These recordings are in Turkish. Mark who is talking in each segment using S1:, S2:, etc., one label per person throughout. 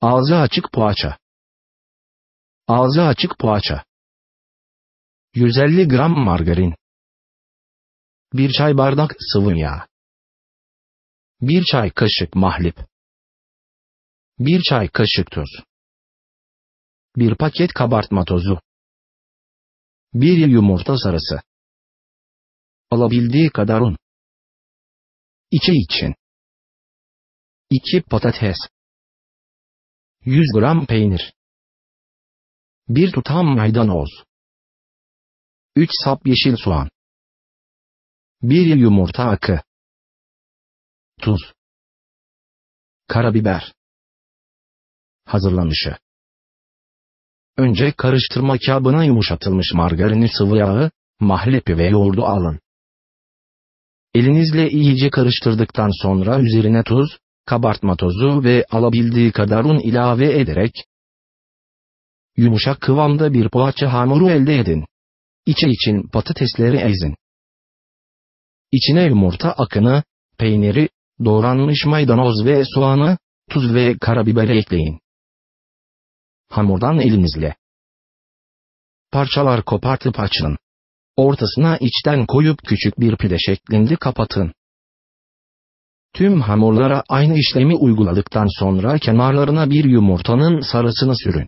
S1: Ağzı açık poğaça. Ağzı açık poğaça. 150 gram margarin. 1 çay bardak sıvı yağ. 1 çay kaşık mahlip. 1 çay kaşık tuz. 1 paket kabartma tozu. 1 yumurta sarısı. Alabildiği kadar un. İçi için. 2 patates. 100 gram peynir. 1 tutam maydanoz. 3 sap yeşil soğan. 1 yumurta akı. Tuz. Karabiber. Hazırlanışı. Önce karıştırma kabına yumuşatılmış margarini sıvı yağı, mahlepi ve yoğurdu alın. Elinizle iyice karıştırdıktan sonra üzerine tuz, kabartma tozu ve alabildiği kadar un ilave ederek yumuşak kıvamda bir poğaça hamuru elde edin. İçe için patatesleri ezin. İçine yumurta akını, peyniri, doğranmış maydanoz ve soğanı, tuz ve karabiberi ekleyin. Hamurdan elinizle parçalar kopartıp açın. Ortasına içten koyup küçük bir pide şeklinde kapatın. Tüm hamurlara aynı işlemi uyguladıktan sonra kenarlarına bir yumurtanın sarısını sürün.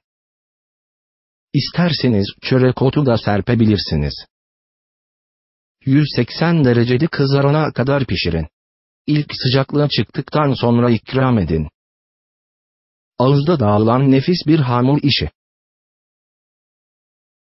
S1: İsterseniz çörek otu da serpebilirsiniz. 180 derecede kızarana kadar pişirin. İlk sıcaklığa çıktıktan sonra ikram edin. Ağızda dağılan nefis bir hamur işi.